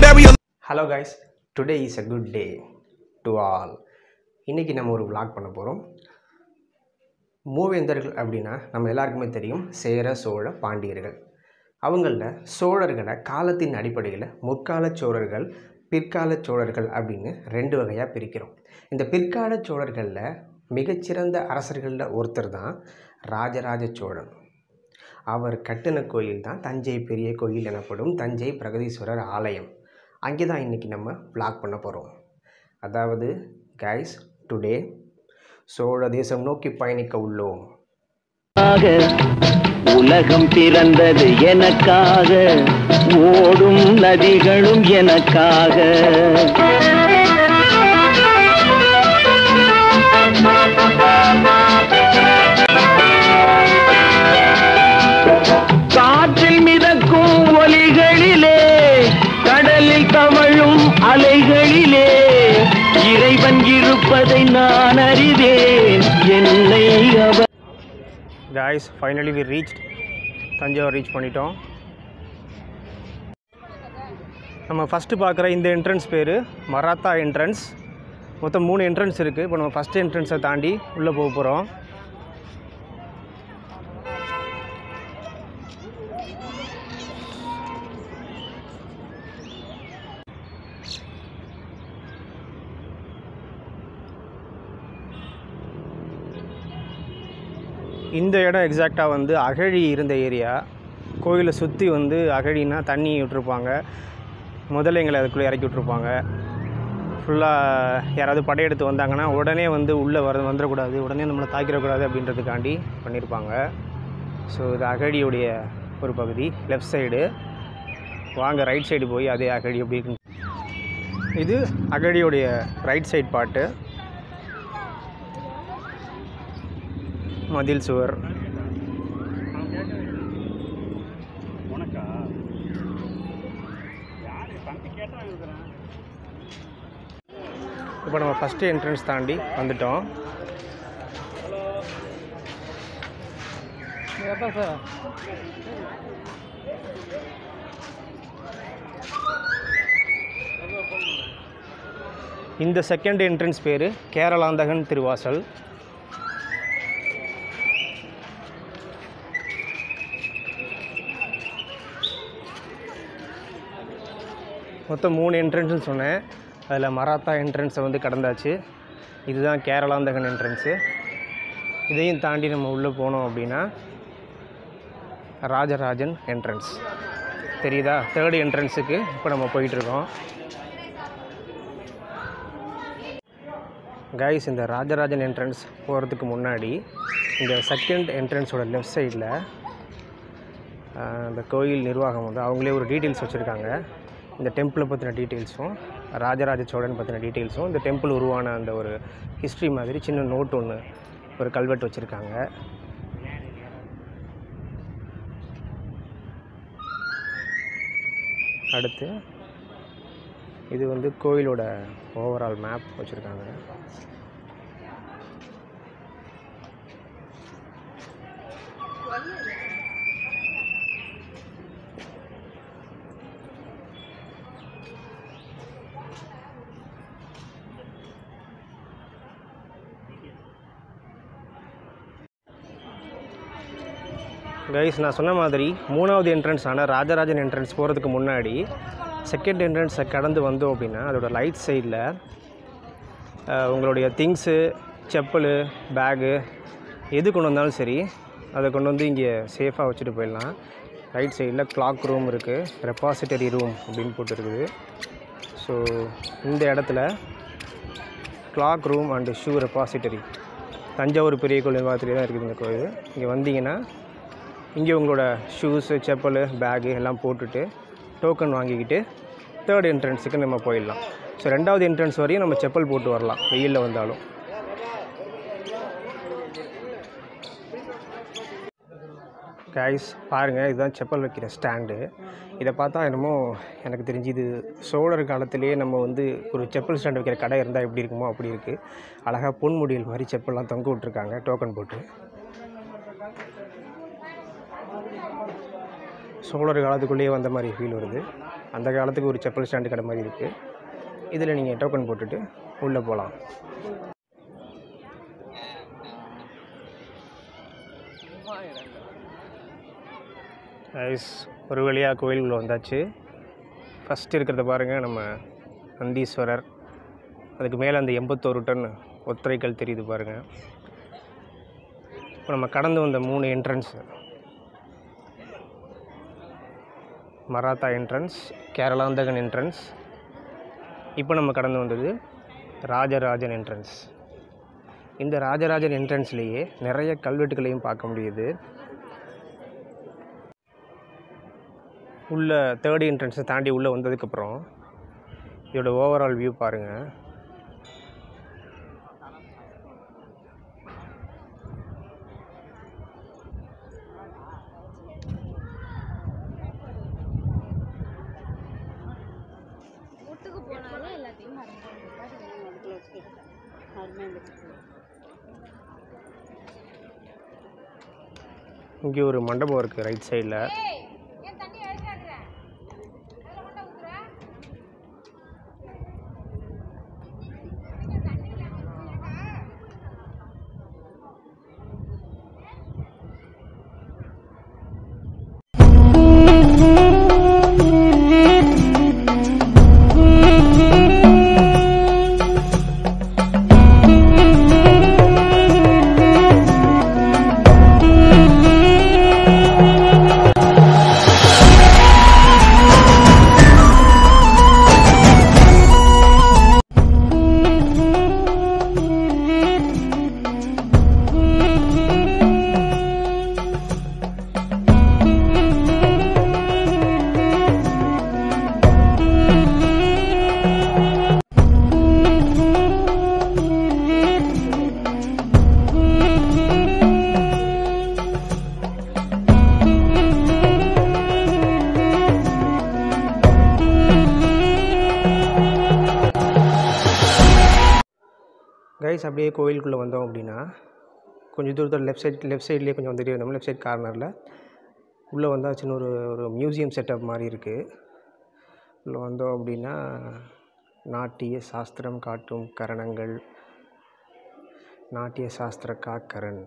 bury a hello guys today is a good day to all இன்றைக்கி நம்ம ஒரு vlog பண்ண போகிறோம் மூவேந்தர்கள் அப்படின்னா நம்ம எல்லாருக்குமே தெரியும் சேர சோழ பாண்டியர்கள். அவங்களில் சோழர்களை காலத்தின் அடிப்படையில் முற்கால சோழர்கள் பிற்கால சோழர்கள் அப்படின்னு ரெண்டு வகையாக பிரிக்கிறோம். இந்த பிற்கால சோழர்களில் மிகச்சிறந்த அரசர்களில் ஒருத்தர் தான் ராஜராஜ சோழன். அவர் கட்டின கோயில் தான் தஞ்சை பெரிய கோயில் எனப்படும் தஞ்சை பிரகதீஸ்வரர் ஆலயம். அங்கே தான் இன்றைக்கி நம்ம vlog பண்ண போகிறோம் அதாவது கைஸ் டுடே சோழ தேசம் நோக்கி பயணிக்க உள்ளோம். ஆக உலகம் பிறந்தது எனக்காக ஓடும் நதிகளும் எனக்காக. Guys finally we reach Thanjavur reach பண்ணிட்டோம். நம்ம ஃபஸ்ட்டு பார்க்குற இந்த என்ட்ரன்ஸ் பேர் மராத்தா என்ட்ரன்ஸ் மொத்தம் மூணு என்ட்ரன்ஸ் இருக்குது இப்போ நம்ம ஃபஸ்ட் என்ட்ரன்ஸை தாண்டி உள்ளே போக போகிறோம் இந்த இடம் எக்ஸாக்டாக வந்து அகழி இருந்த ஏரியா கோயிலை சுற்றி வந்து அகழினா தண்ணி விட்டுருப்பாங்க. முதல்ல எங்களை அதுக்குள்ளே இறக்கி விட்ருப்பாங்க ஃபுல்லாக யாராவது படையெடுத்து வந்தாங்கன்னா உடனே வந்து உள்ளே வர வந்துடக்கூடாது. உடனே நம்மளை தாக்கிடக்கூடாது அப்படின்றதுக்காண்டி பண்ணியிருப்பாங்க. ஸோ இது அகழியுடைய ஒரு பகுதி. லெஃப்ட் சைடு வாங்க ரைட் சைடு போய் அதே அகழி எப்படி இருக்கு இது அகழியுடைய ரைட் சைடு பாட்டு மதில் சுவர். இப்போ நம்ம ஃபஸ்ட்டு என்ட்ரன்ஸ் தாண்டி வந்துட்டோம். இந்த செகண்ட் என்ட்ரன்ஸ் பேர் கேரளாந்தகன் திருவாசல். மொத்தம் மூணு என்ட்ரன்ஸ்னு சொன்னேன். அதில் மராத்தா என்ட்ரன்ஸை வந்து கடந்தாச்சு. இதுதான் கேரளாந்தகன் என்ட்ரன்ஸு இதையும் தாண்டி நம்ம உள்ளே போனோம் அப்படின்னா ராஜராஜன் என்ட்ரன்ஸ் தெரியுதா? தேர்ட் என்ட்ரன்ஸுக்கு இப்போ நம்ம போயிட்டுருக்கோம். கைஸ் இந்த ராஜராஜன் என்ட்ரன்ஸ் போகிறதுக்கு முன்னாடி இந்த செகண்ட் என்ட்ரன்ஸோட லெஃப்ட் சைடில் இந்த கோயில் நிர்வாகம் வந்து அவங்களே ஒரு டீட்டெயில்ஸ் வச்சுருக்காங்க. இந்த டெம்பிளை பற்றின டீட்டெயில்ஸும் ராஜராஜ சோழன் பற்றின டீட்டெயில்ஸும் இந்த டெம்பிள் உருவான அந்த ஒரு ஹிஸ்ட்ரி மாதிரி சின்ன நோட் ஒன்று ஒரு கல்வெட்டு வச்சுருக்காங்க. அடுத்து இது வந்து கோயிலோட ஓவரால் மேப் வச்சுருக்காங்க. கைஸ் நான் சொன்ன மாதிரி மூணாவது என்ட்ரன்ஸ் ஆனால் ராஜராஜன் என்ட்ரன்ஸ் போகிறதுக்கு முன்னாடி செகண்ட் என்ட்ரன்ஸை கடந்து வந்தோம் அப்படின்னா அதோட லைட் சைடில் உங்களுடைய திங்ஸு செப்பல் பேகு எது கொண்டு வந்தாலும் சரி அதை கொண்டு வந்து இங்கே சேஃபாக வச்சுட்டு போயிடலாம். ரைட் சைடில் கிளாக் ரூம் இருக்குது ரெப்பாசிட்டரி ரூம் அப்படின்னு போட்டுருக்குது. ஸோ இந்த இடத்துல cloak room and shoe repository Thanjavur பெரிய கோயில் நிர்வாகத்திலே தான் இருக்குது இந்த கோயில். இங்கே வந்தீங்கன்னா இங்கே உங்களோட ஷூஸு செப்பல் பேகு எல்லாம் போட்டுட்டு டோக்கன் வாங்கிக்கிட்டு தேர்ட் என்ட்ரன்ஸுக்கு நம்ம போயிடலாம். ஸோ ரெண்டாவது என்ட்ரன்ஸ் வரையும் நம்ம செப்பல் போட்டு வரலாம். வெயிலில் வந்தாலும். கைஸ் பாருங்கள் இதுதான் செப்பல் வைக்கிற ஸ்டாண்டு இதை பார்த்தா என்னமோ எனக்கு தெரிஞ்சு இது சோழர் காலத்திலேயே நம்ம வந்து ஒரு செப்பல் ஸ்டாண்ட் வைக்கிற கடை இருந்தால் எப்படி இருக்குமோ அப்படி இருக்குது அழகாக பொன்முடியல் மாதிரி செப்பல்லாம் தொங்க விட்ருக்காங்க டோக்கன் போட்டு. சோழர் காலத்துக்குள்ளேயே வந்த மாதிரி ஃபீல் வருது. அந்த காலத்துக்கு ஒரு செப்பல் ஸ்டாண்டு கடை மாதிரி இருக்குது இதில் நீங்கள் டோக்கன் போட்டுட்டு உள்ளே போகலாம். ஐஸ் ஒரு வழியாக கோயிலுக்குள்ளே வந்தாச்சு. ஃபஸ்ட்டு இருக்கிறத பாருங்கள் நம்ம நந்தீஸ்வரர். அதுக்கு மேலே அந்த எண்பத்தோரு டன் ஒற்றைக்கல் தெரியுது பாருங்கள் இப்போ நம்ம கடந்து வந்த மூணு entrance Maratha entrance Keralanthakan entrance இப்போ நம்ம கடந்து வந்தது ராஜராஜன் என்ட்ரன்ஸ் இந்த ராஜராஜன் என்ட்ரன்ஸ்லேயே நிறைய கல்வெட்டுகளையும் பார்க்க முடியுது. உள்ள தேர்ட் என்ட்ரன்ஸை தாண்டி உள்ளே வந்ததுக்கப்புறம் இதோட ஓவரால் வியூ பாருங்கள் இங்கே ஒரு மண்டபம் இருக்குது ரைட் சைடில் அப்படியே கோயிலுக்குள்ளே வந்தோம் அப்படின்னா கொஞ்சம் தூரத்தில் லெஃப்ட் சைட் லெஃப்ட் சைட்லேயே கொஞ்சம் வந்துட்டே இருந்தோம் லெஃப்ட் சைட் கார்னரில் உள்ளே வந்தால் சின்ன ஒரு ஒரு மியூசியம் செட்டப் மாதிரி இருக்குது உள்ளே வந்தோம் அப்படின்னா நாட்டிய சாஸ்திரம் காட்டும் கரணங்கள். நாட்டிய சாஸ்திர காக்கரன்.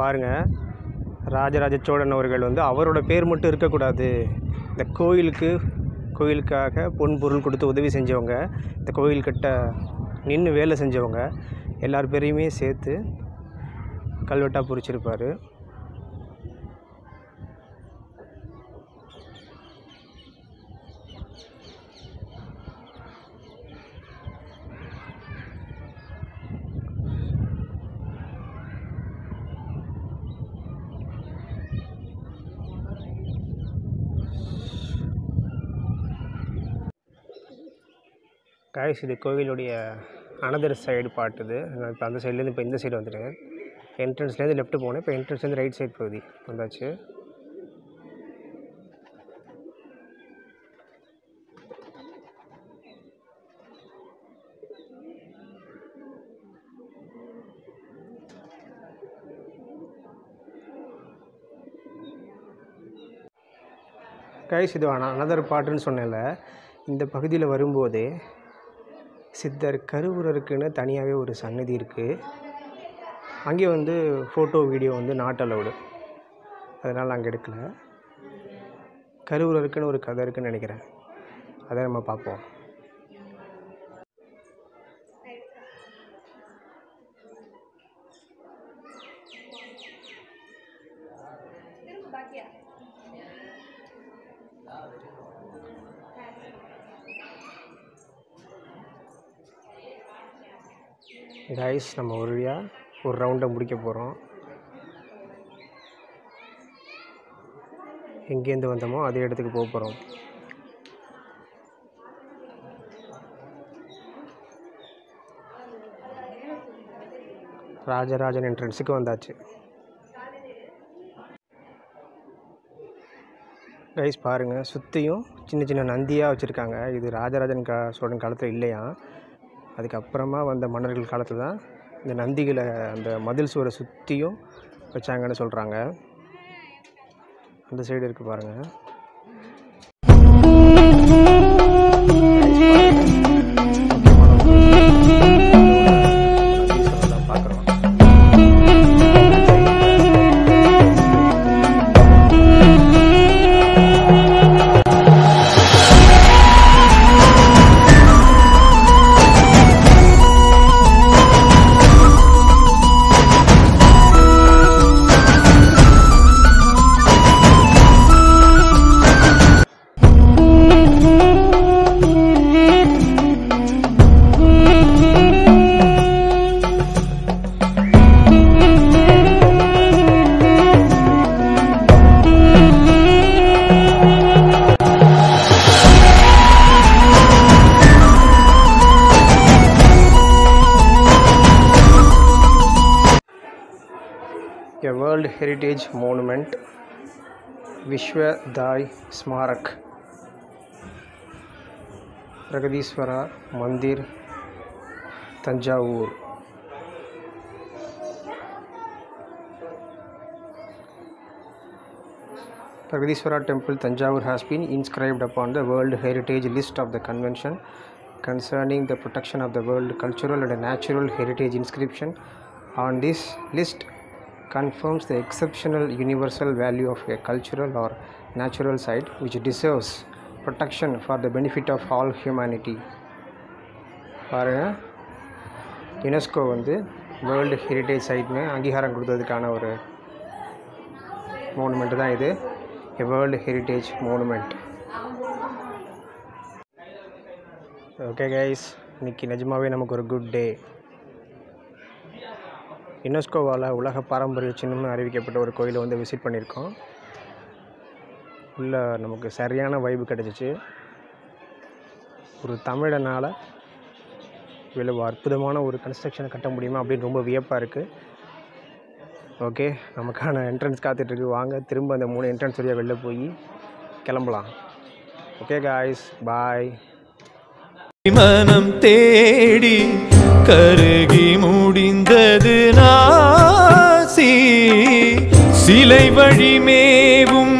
பாருங்கள் ராஜராஜ சோழன் அவர்கள் வந்து அவரோட பேர் மட்டும் இருக்கக்கூடாது. இந்த கோயிலுக்கு கோயிலுக்காக பொன் பொருள் கொடுத்து உதவி செஞ்சவங்க இந்த கோயில் கிட்ட நின்று வேலை செஞ்சவங்க எல்லார் பேரையுமே சேர்த்து கல்வெட்டாக பொறிச்சிருப்பார். கைஸ் இது கோவிலுடைய அனதர் சைடு பாட்டுது நான் இப்போ அந்த சைட்லேருந்து இப்போ இந்த சைடு வந்துட்டேன் என்ட்ரன்ஸ்லேருந்து லெஃப்ட் போனேன். இப்போ என்ட்ரன்ஸ்லேருந்து ரைட் சைடு பகுதி வந்தாச்சு. கைஸ் இது அனதர் பாட்டுன்னு சொன்னேன்ல. இந்த பகுதியில் வரும்போதே சித்தர் கருவூரருக்குன்னு தனியாகவே ஒரு சன்னதி இருக்குது அங்கே வந்து ஃபோட்டோ வீடியோ வந்து நாட் அலவுடு அதனால் அங்கே எடுக்கல. கருவூரருக்குன்னு ஒரு கதை இருக்குதுன்னு நினைக்கிறேன். அதை நம்ம பார்ப்போம். கைஸ் நம்ம ஒரு வழியாக ஒரு ரவுண்டை முடிக்க போகிறோம் எங்கேருந்து வந்தோமோ அதே இடத்துக்கு போக போகிறோம் ராஜராஜன் என்ட்ரன்ஸுக்கு வந்தாச்சு. கைஸ் பாருங்கள் சுற்றியும் சின்ன சின்ன நந்தியாக வச்சுருக்காங்க. இது ராஜராஜன் கா சோழன் காலத்தில் இல்லையா? அதுக்கப்புறமா வந்த மன்னர்கள் காலத்தில் தான் இந்த நந்திகளை அந்த மதில் சுவரை சுற்றியும் வச்சாங்கன்னு சொல்கிறாங்க அந்த சைடு இருக்குது பாருங்கள் Heritage Monument, Vishwa Dai Smarak, Pragadiswara Mandir, Tanjavur. Pragadiswara Temple, Tanjavur has been inscribed upon the World Heritage List of the Convention concerning the protection of the world cultural and natural heritage inscription. On this list confirms the exceptional universal value of a cultural or natural site which deserves protection for the benefit of all humanity. பாருங்க UNESCO வந்து world heritage சைட்னு அங்கீகாரம் கொடுத்ததுக்கான ஒரு monument தான் இது a world heritage monument okay guys இன்னைக்கு நிஜமாவே நமக்கு ஒரு குட் டே யுனெஸ்கோவால் உலக பாரம்பரிய சின்னம்னு அறிவிக்கப்பட்ட ஒரு கோயிலை வந்து விசிட் பண்ணியிருக்கோம். உள்ள நமக்கு சரியான வைப்பு கிடச்சிச்சு. ஒரு தமிழனால் இவ்வளவு அற்புதமான ஒரு கன்ஸ்ட்ரக்ஷனை கட்ட முடியுமா அப்படின்னு ரொம்ப வியப்பாக இருக்குது ஓகே நமக்கான என்ட்ரன்ஸ் காத்துட்ருக்கு. வாங்க திரும்ப அந்த மூணு என்ட்ரன்ஸ் வழியாக வெளில போய் கிளம்பலாம். ஓகே காய்ஸ் பாய் மனம் தேடி கருகி முடிந்தது நாசி. சிலை வழிமேவும்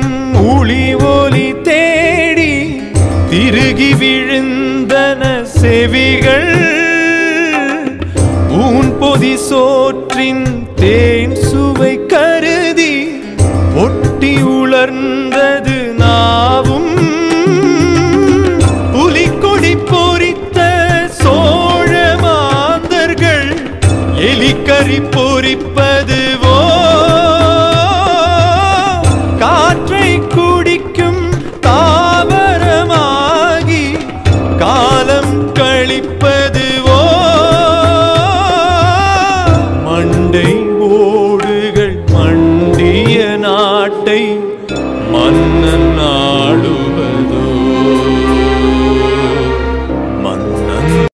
ஒளி ஒலி தேடி திருகி விழுந்தன செவிகள். ஊன் பொதி சோற்றின் கறி பூரிப்ப